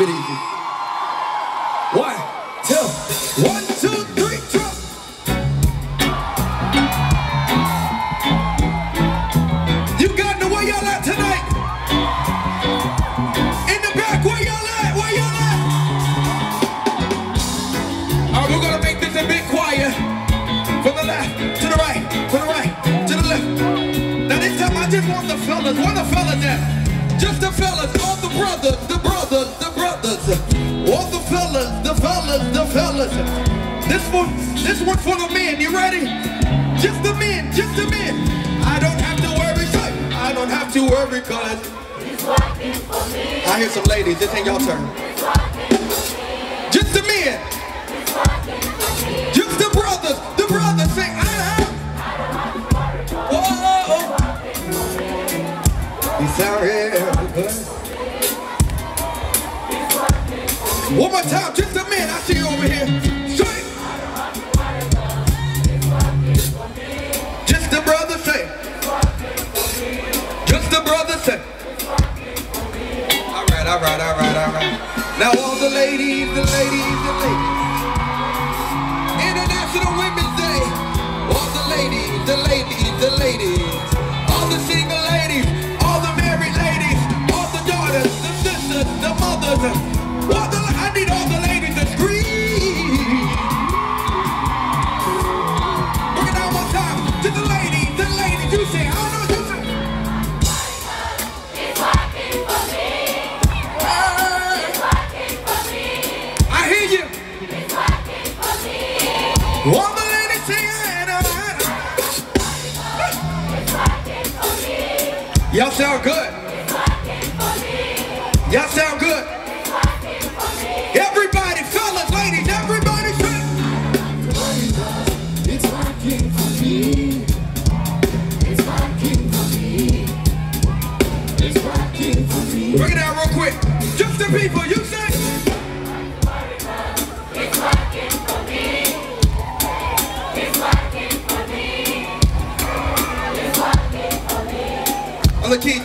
itty bitty. listen. This one, this one for the men. You ready? Just the men, just the men. I don't have to worry. I don't have to worry, cause he's working for me. I hear some ladies. This ain't y'all turn. Just the men. Just the brothers. The brothers say, I have. Whoa. Oh. He's out here. One more time over here. Straight. Just the brother say. Just the brother say. All right, all right, all right, all right. Now all the ladies, the ladies, the ladies. International Women's Day. All the ladies, the ladies, the ladies. All the single ladies, all the married ladies, all the daughters, the sisters, the mothers. All the, I need all the ladies. Sound good.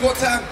The time.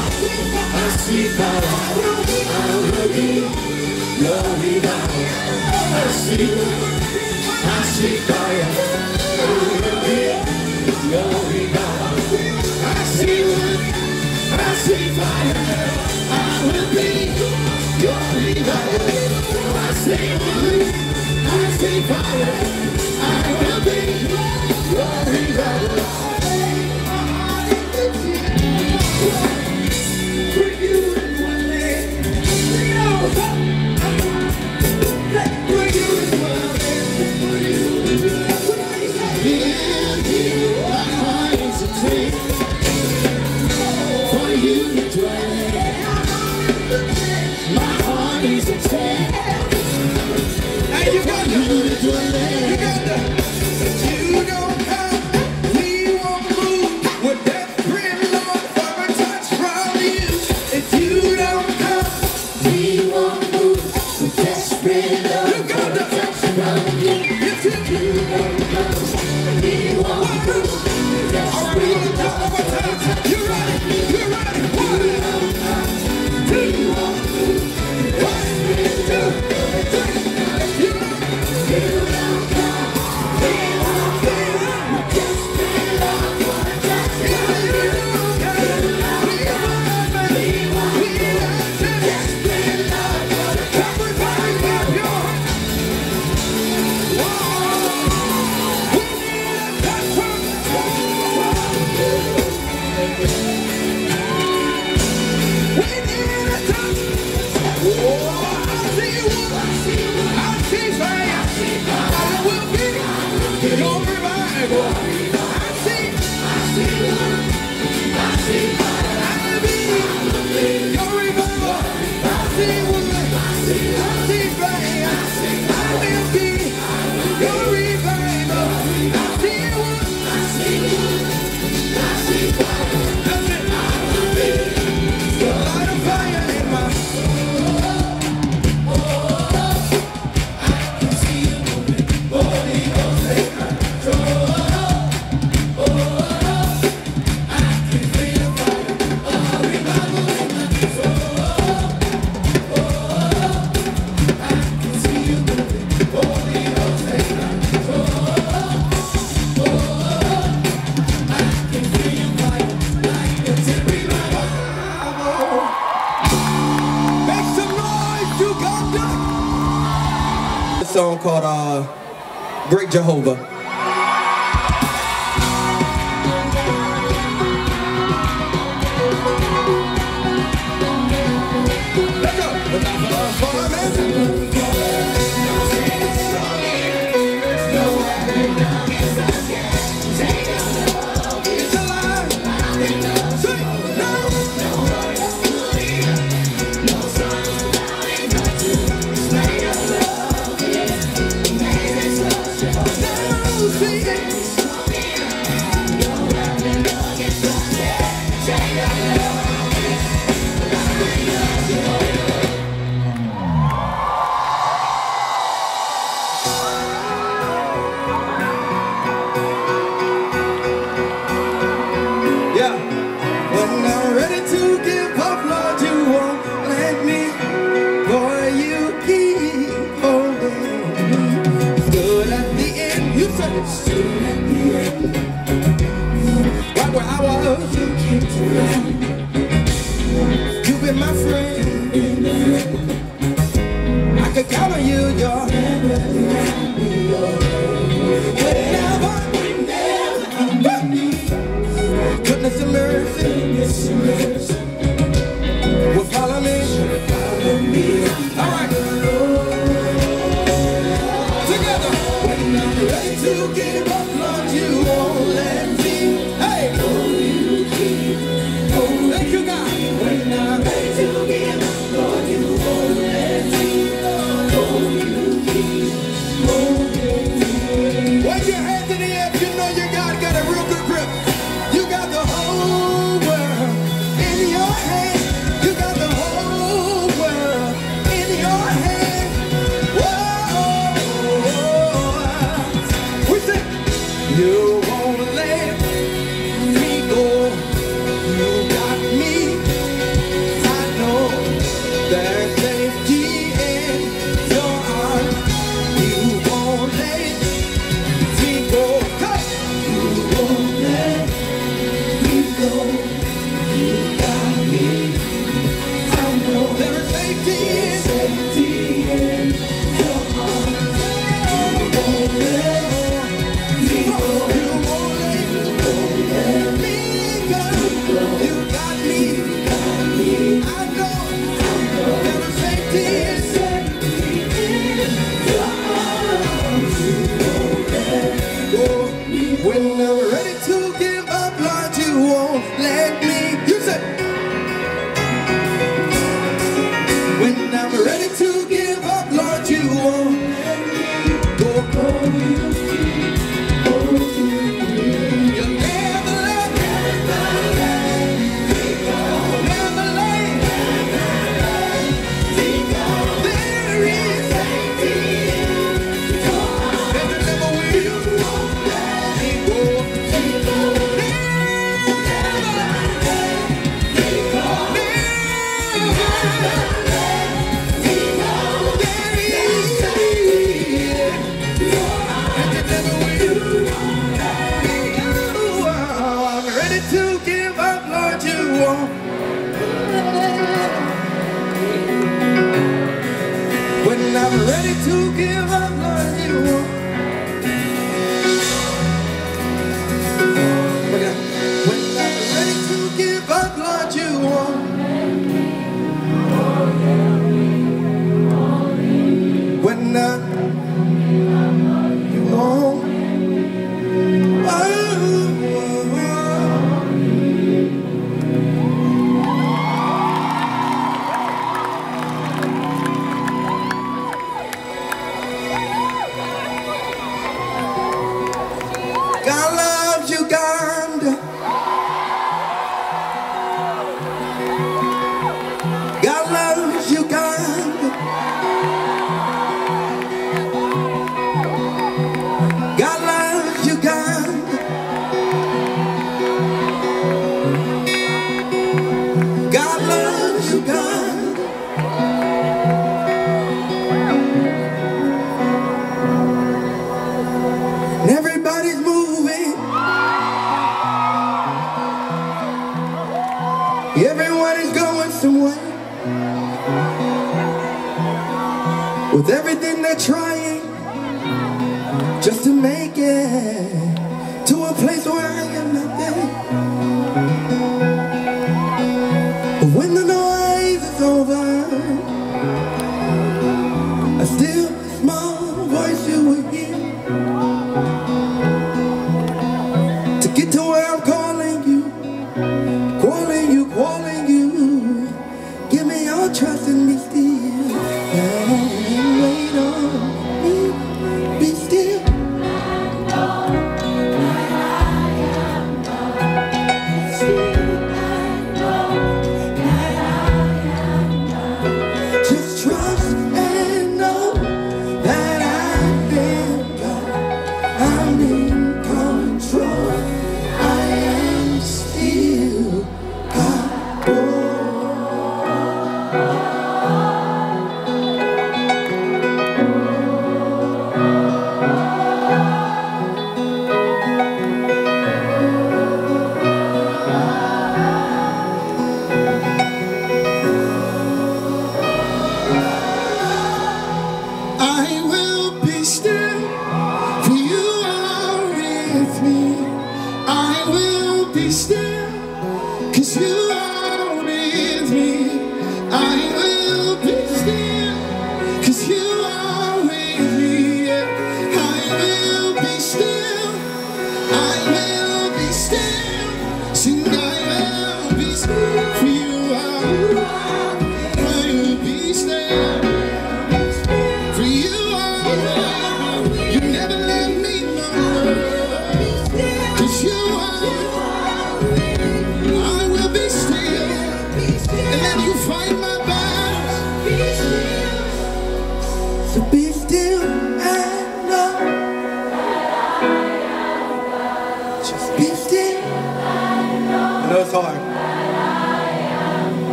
i see fire i will be Lovida, Asita, I see Lovida, I Asita, Alagi, And you. got Yeah.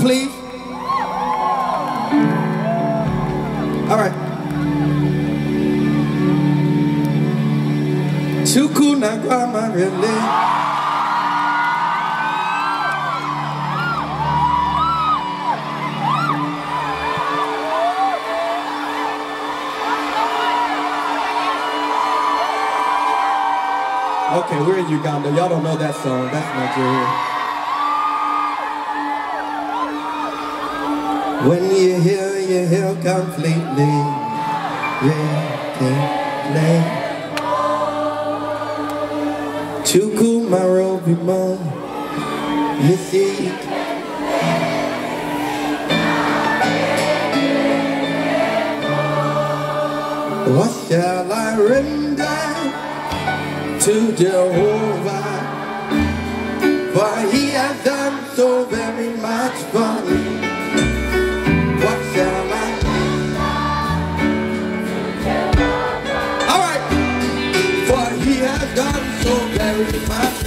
please? All right. Okay, we're in Uganda. Y'all don't know that song. That's Nigeria. When you're you're here completely. Completely. To cool, my we Mom. You see. What shall I render to Jehovah? For he has done so very much for me. Vai.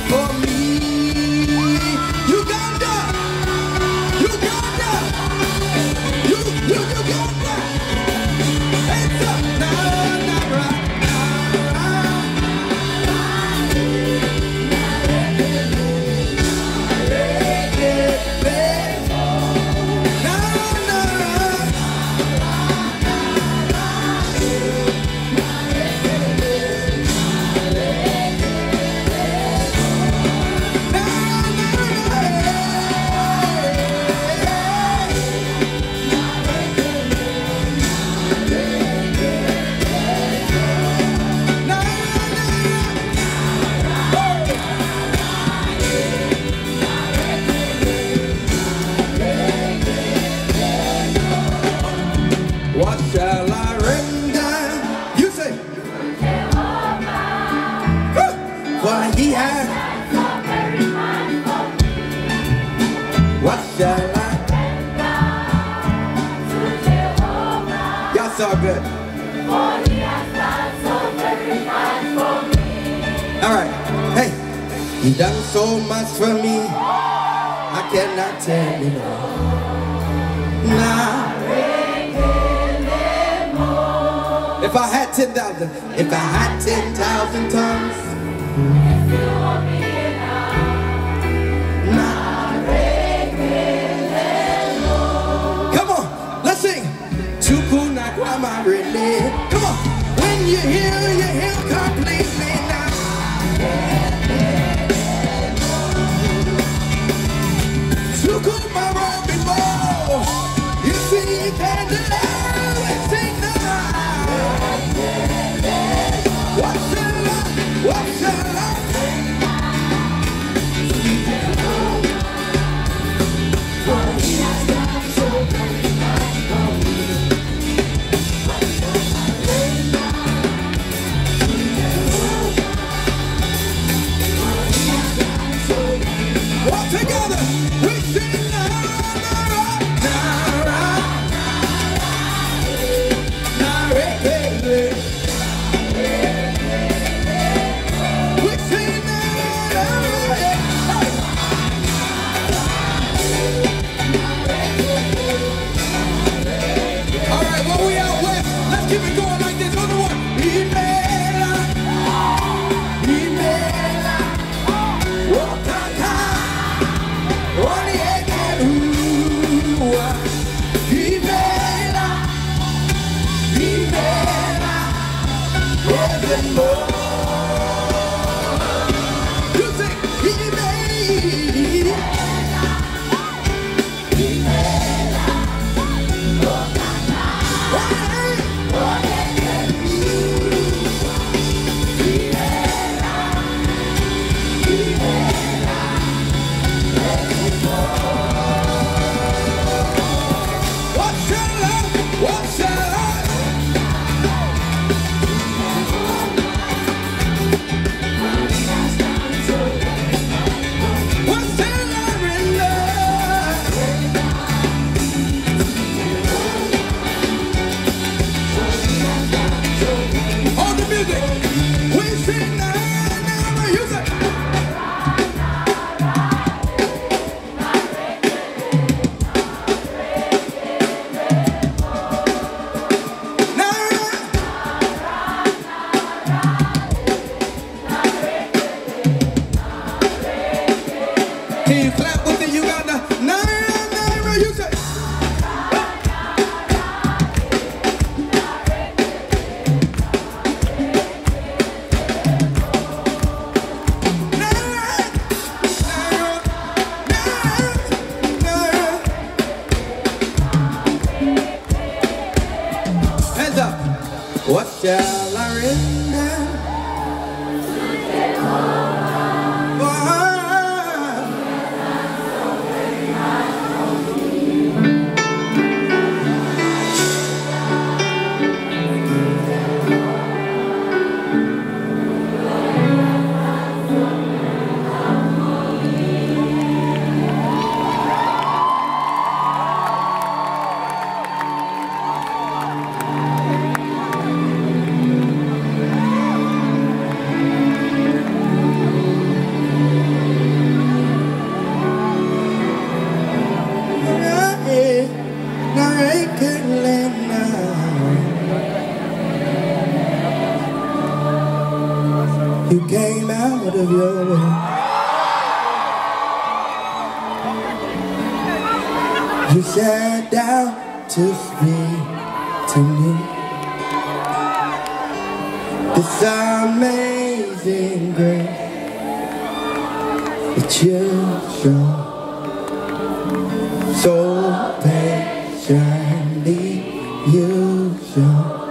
You show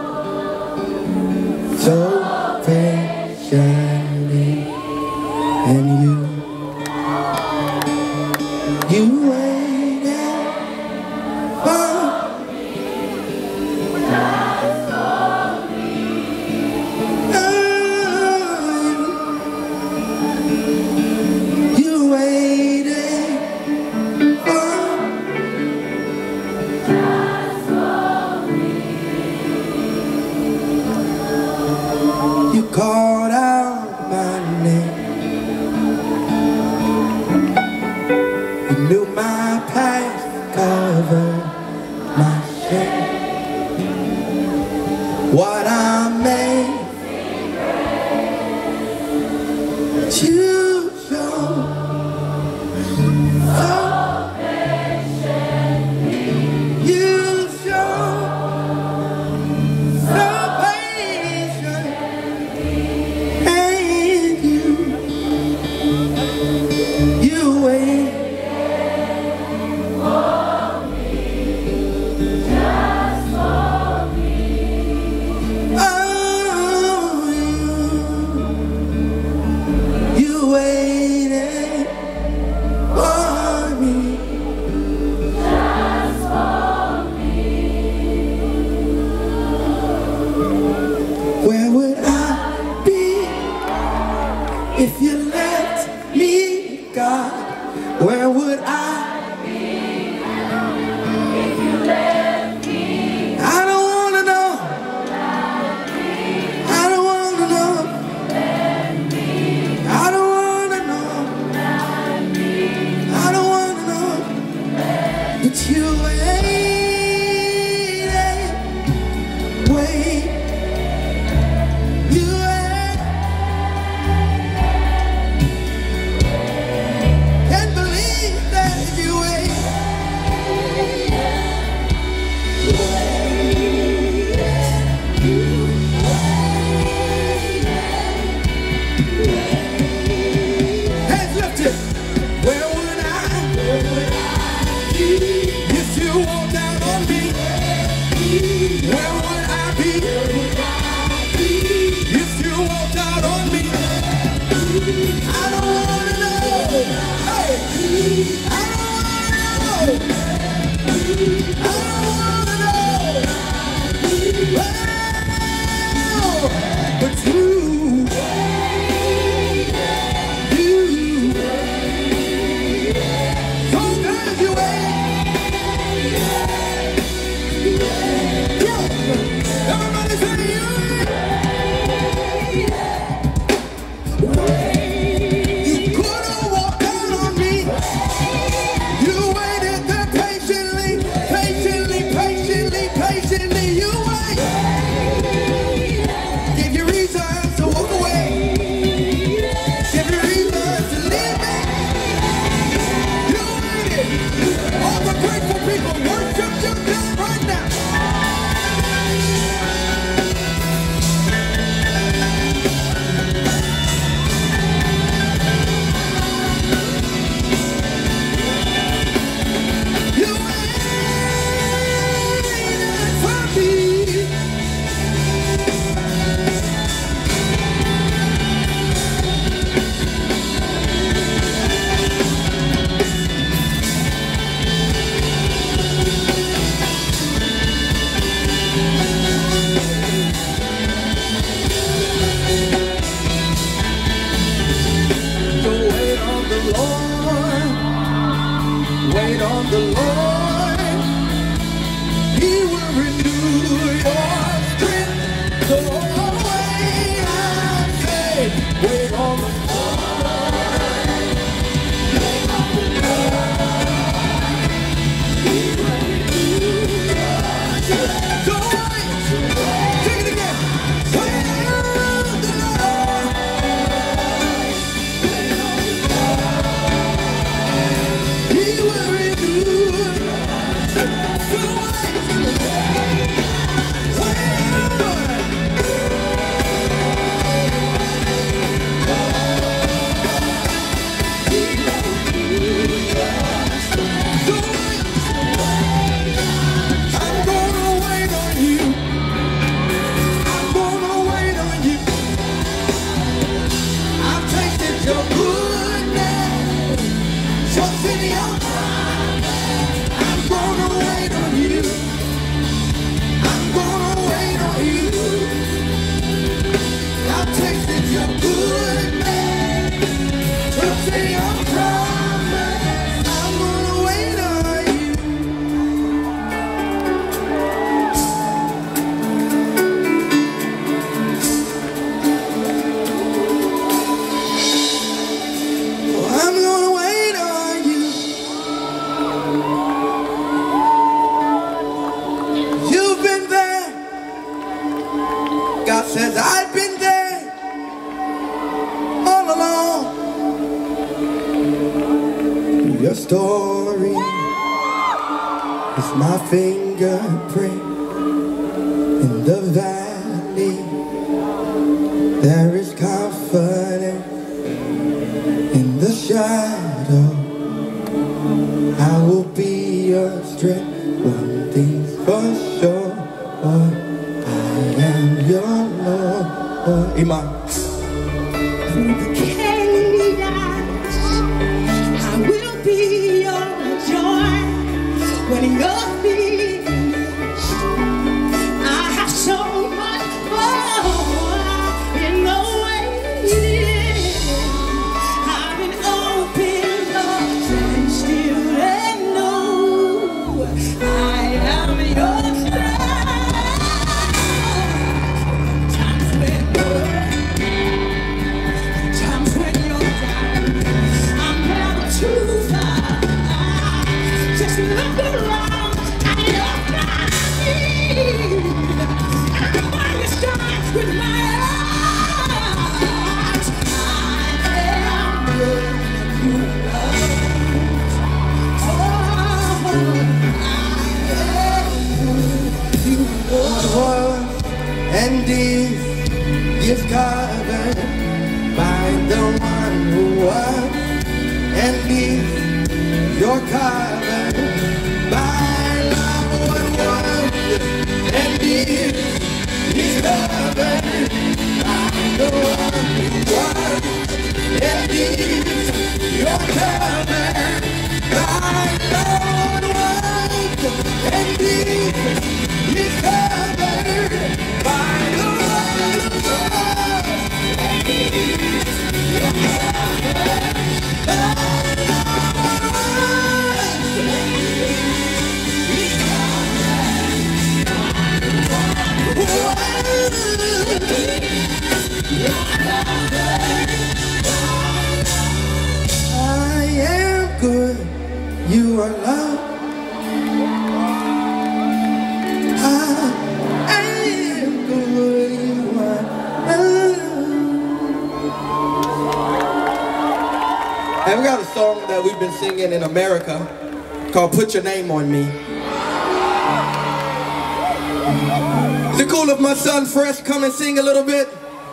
The cool of my son Fresh, come and sing a little bit.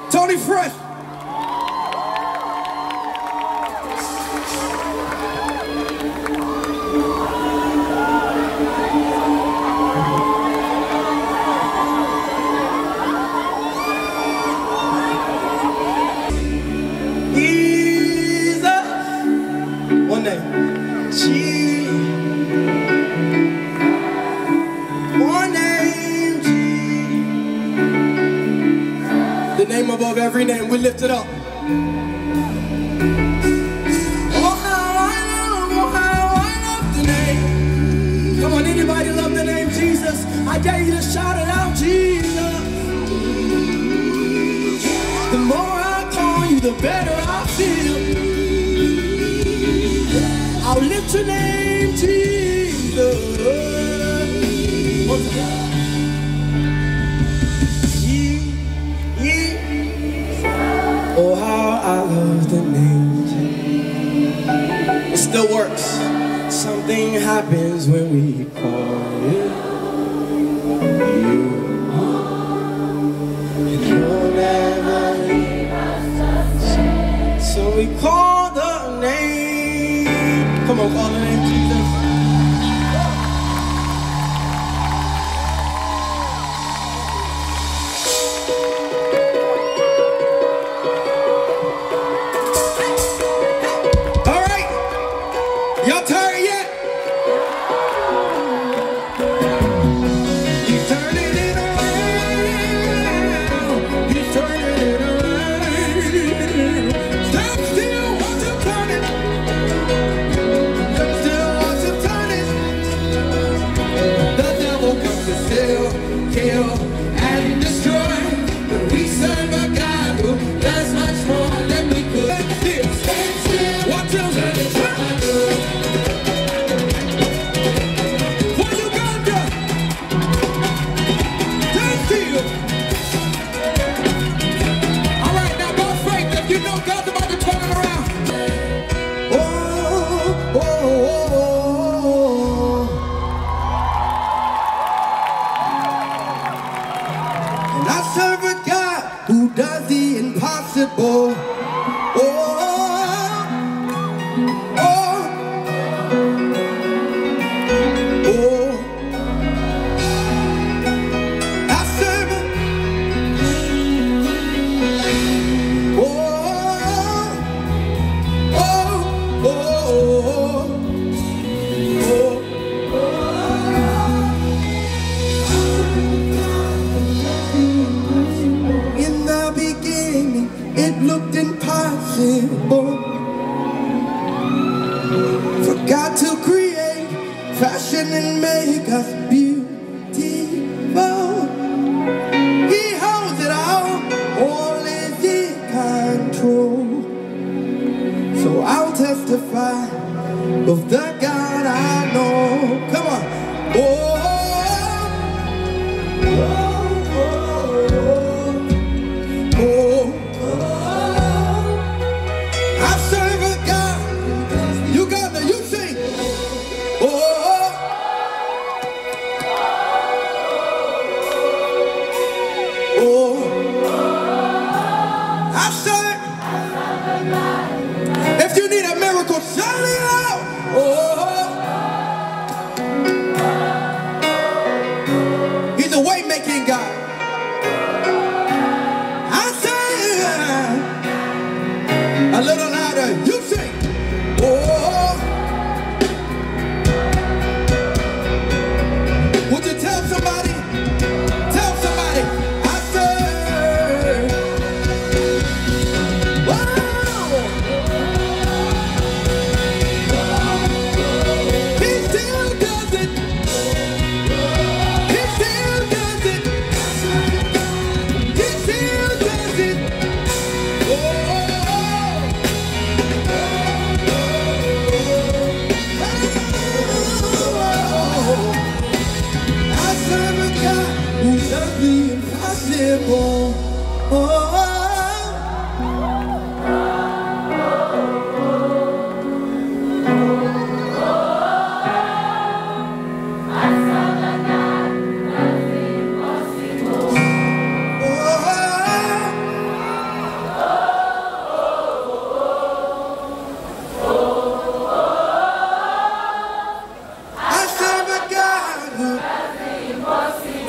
Tony Fresh. every name. We lift it up. Oh, how I love, oh, how I love the name. Come on, anybody love the name Jesus? I dare you to shout it out, Jesus. The more I call you, the better I feel. I'll lift your name, Jesus. afternoon. It still works. Something happens when we call you. You'll never leave us the. So we call the name. Come on, call the name.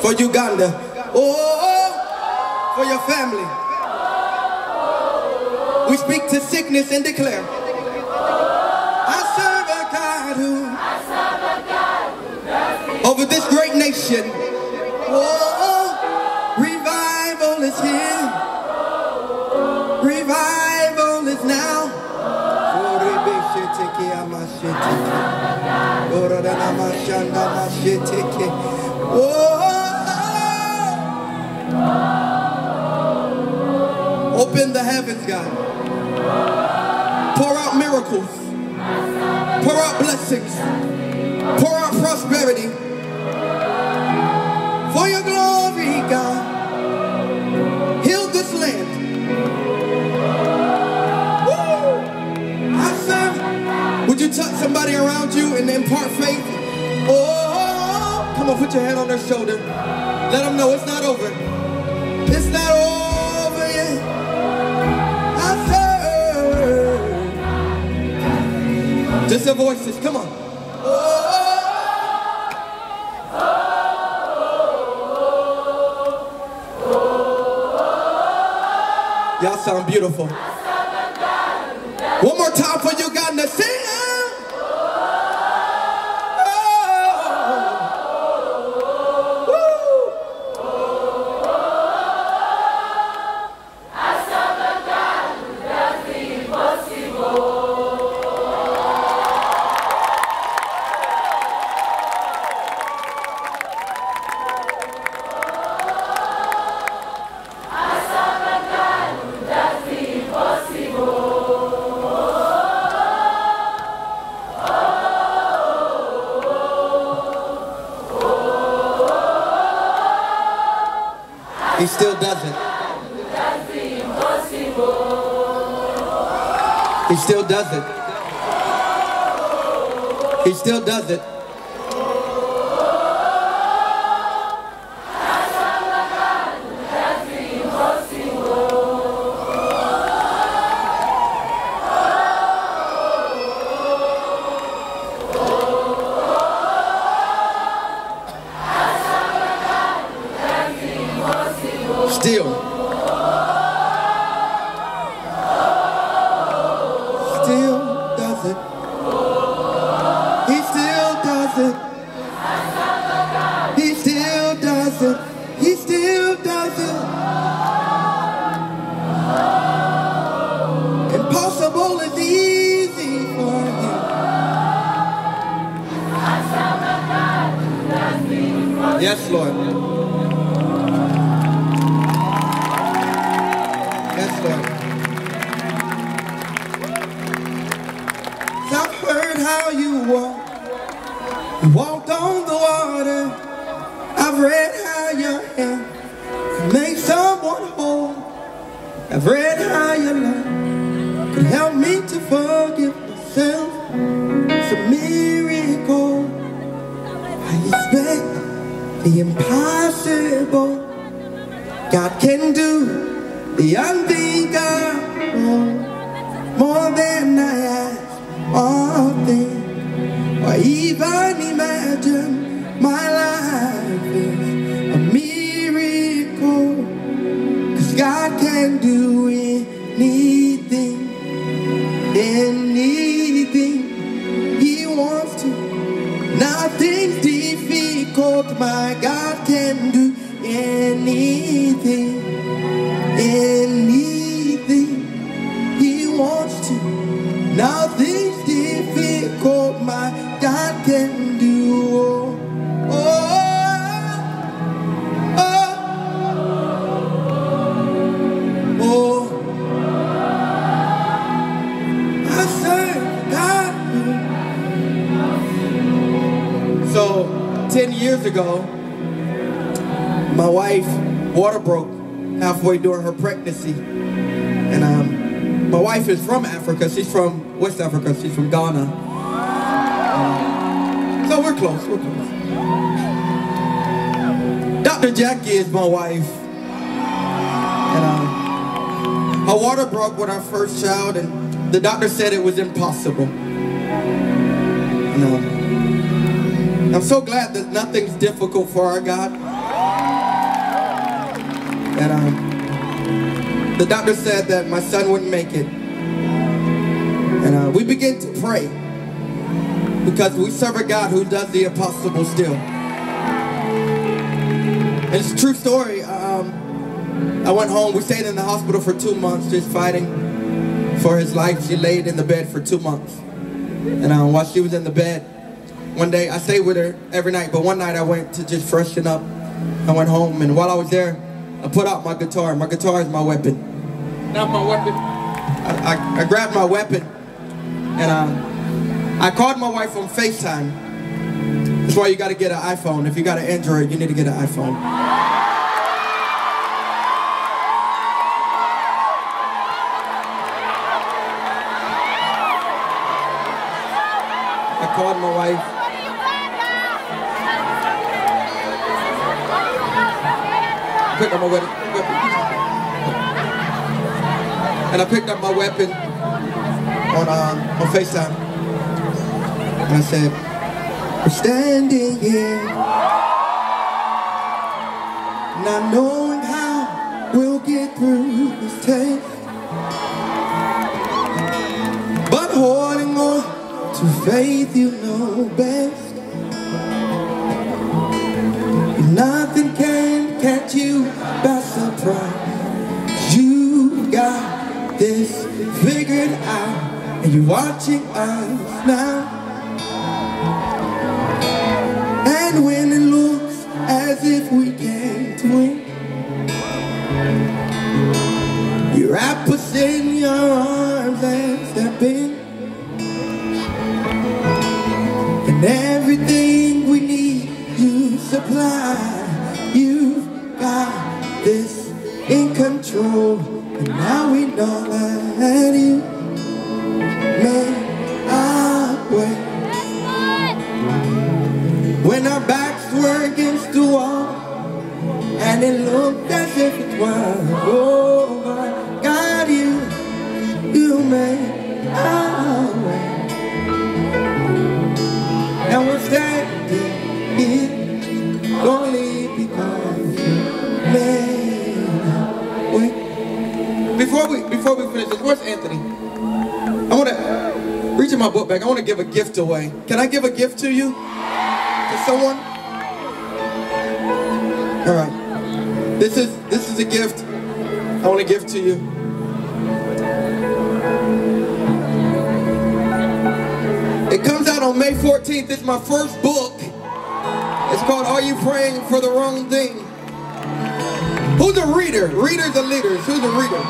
For Uganda. Oh, for your family. We speak to sickness and declare. I serve a God who over this great nation. Oh, revival is here. Revival is now. Oh, open the heavens, God. Pour out miracles. Pour out blessings. Pour out prosperity. For your glory, God. Heal this land. Woo! I. Would you touch somebody around you and impart faith? Oh, come on, put your hand on their shoulder. Let them know it's not over. It's not Just the voices, come on. Y'all sound beautiful. One more time for Uganda. Sing He still does it. Someone whole. I've read how your love can help me to forgive myself. It's a miracle. I expect the impossible. God can do the unthinkable more than I ask or think or even imagine. My life can do anything, ago, my wife, water broke halfway during her pregnancy. And um, my wife is from Africa. She's from West Africa. She's from Ghana. Um, so we're close, we're close. Dr. Jackie is my wife. And um, her water broke with our first child, and the doctor said it was impossible. And, um, I'm so glad that nothing's difficult for our God. And um, the doctor said that my son wouldn't make it. And uh, we began to pray because we serve a God who does the impossible still. And it's a true story. Um, I went home. We stayed in the hospital for two months just fighting for his life. She laid in the bed for two months. And uh, while she was in the bed, one day I stayed with her every night, but one night I went to just freshen up. I went home, and while I was there, I put out my guitar. My guitar is my weapon. Not my weapon. I, I, I grabbed my weapon, and uh, I called my wife on FaceTime. That's why you got to get an iPhone. If you got an Android, you need to get an iPhone. I called my wife. Picked up my weapon. And I picked up my weapon on um, on FaceTime. And I said, We're standing here, not knowing how we'll get through this test. But holding on to faith you know best. And when it looks as if we Reader? Readers are leaders. Who's a reader?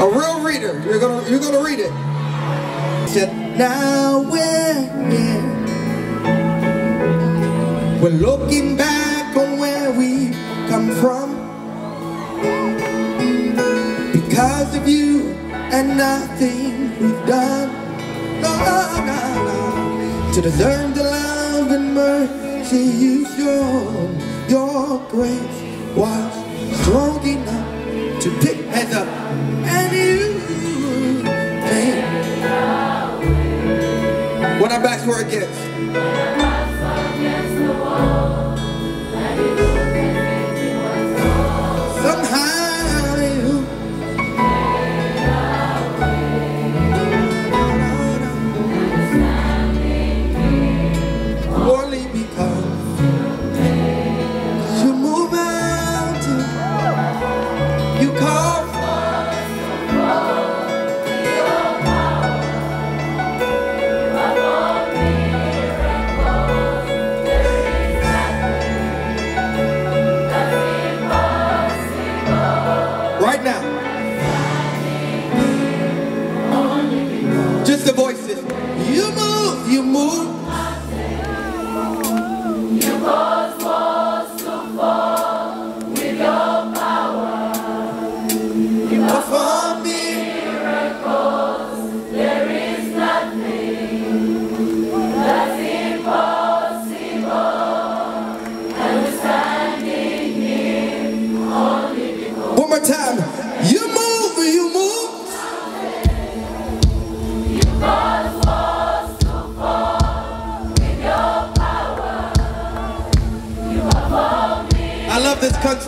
A real reader. You're gonna you're gonna read it. He Said now we're. We're looking back on where we come from. Because of you and nothing we've done. No, no, no. To deserve the love and mercy you showed. Your grace was strong enough to pick Heads up. and you made When our backs were against.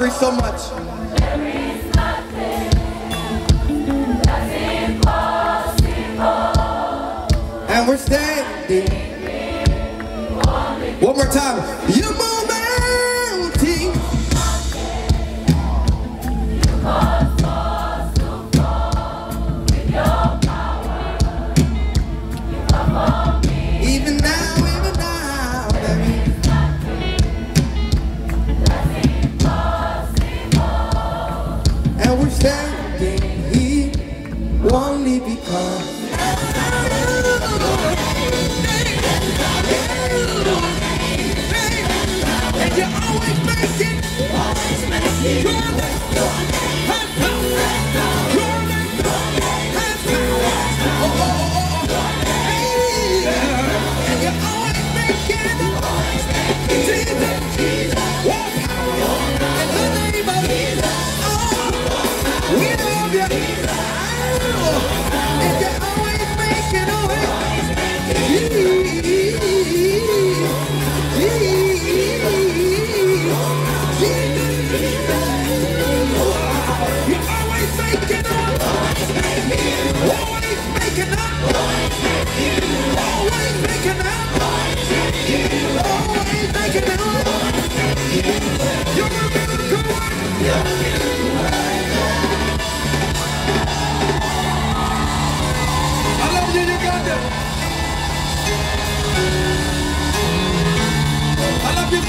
This so much. And we're standing. One more time. You only because. And you always make it. And